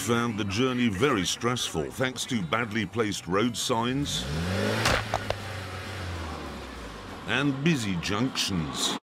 found the journey very stressful thanks to badly placed road signs and busy junctions.